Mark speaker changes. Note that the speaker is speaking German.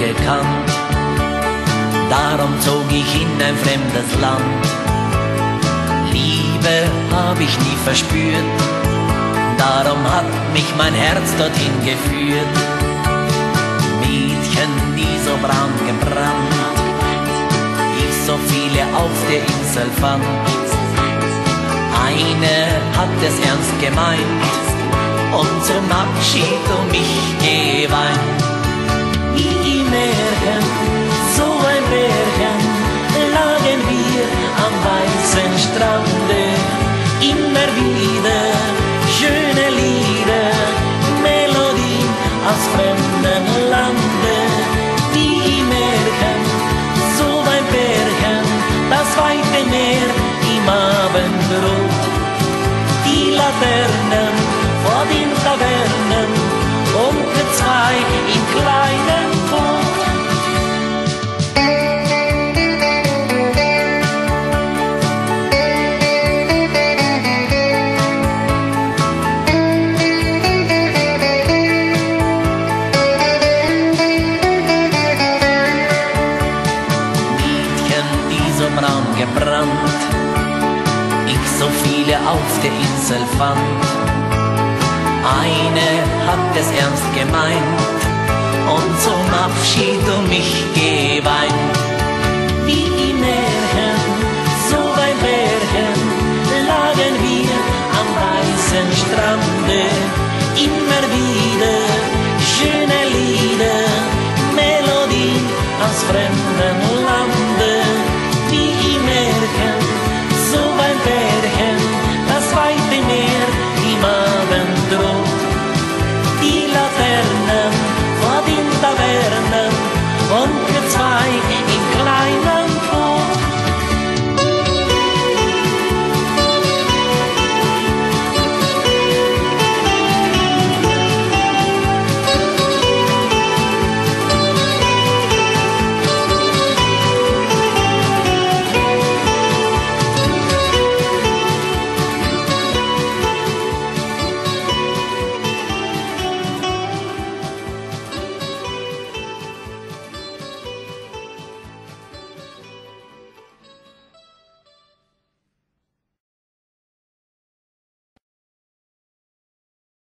Speaker 1: gekannt, darum zog ich in ein fremdes Land. Liebe habe ich nie verspürt, darum hat mich mein Herz dorthin geführt. Mädchen, die so braun gebrannt, ich so viele auf der Insel fand. Eine hat es ernst gemeint und zum Abschied um mich geweint. Strande. Immer wieder schöne Lieder, Melodien aus fremden Lande. Wie im Märchen, so ein Märchen, das weite Meer im Abendrot. Die Laternen vor den Tavernen wir zwei im kleinen viele auf der Insel fand. Eine hat es ernst gemeint